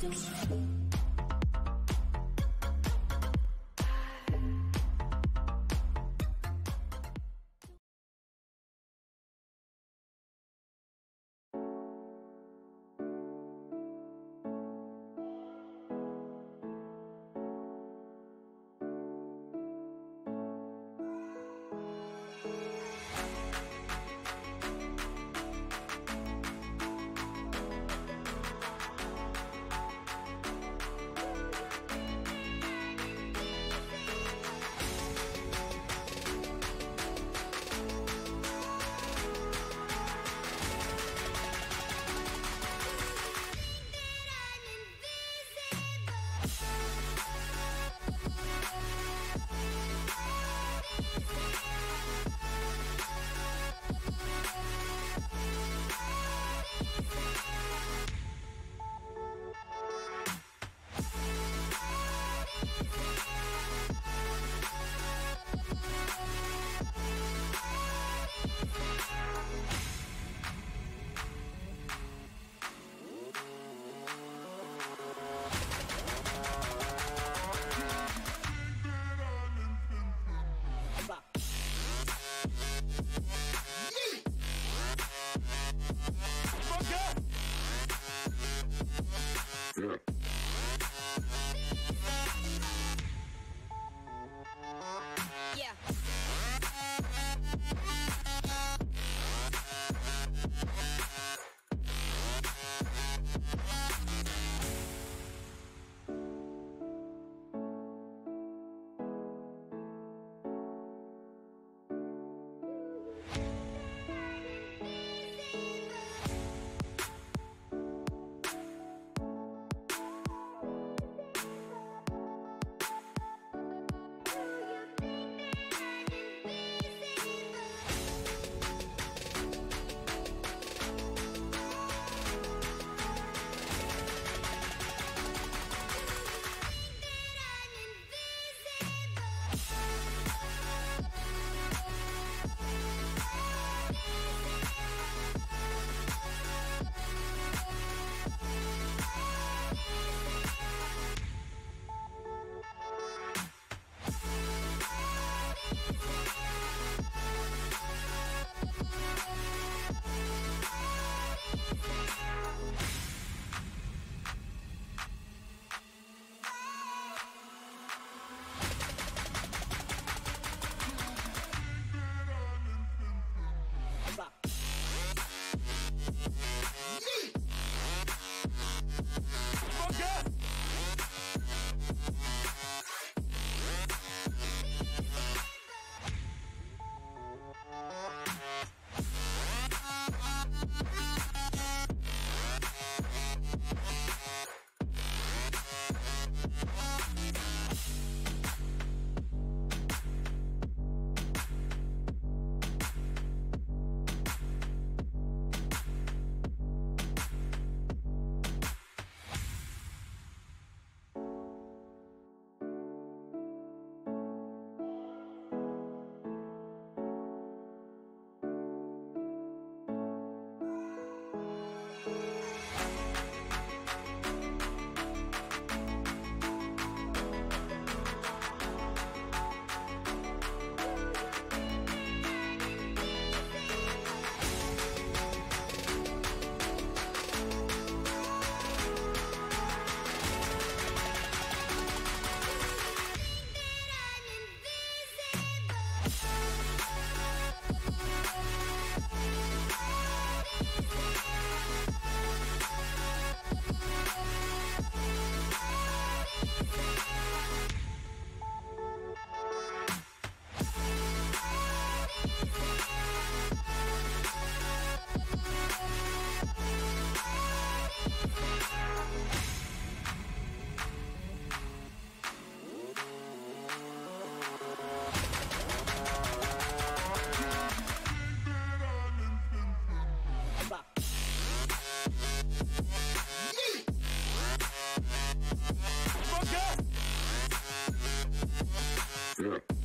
就是。Yeah.